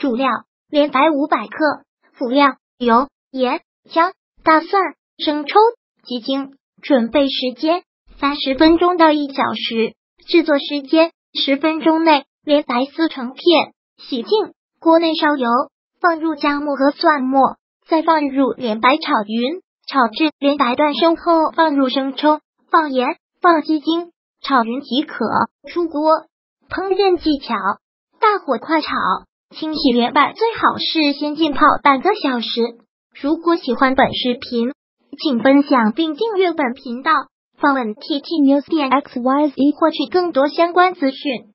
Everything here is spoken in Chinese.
主料：莲白五百克，辅料：油、盐、姜、大蒜、生抽、鸡精。准备时间：三十分钟到一小时。制作时间：十分钟内。莲白撕成片，洗净。锅内烧油，放入姜末和蒜末，再放入莲白炒匀，炒至莲白断生后，放入生抽，放盐，放鸡精，炒匀即可。出锅。烹饪技巧：大火快炒。清洗莲白最好是先浸泡半个小时。如果喜欢本视频，请分享并订阅本频道，访问 T T News 点 X Y Z 获取更多相关资讯。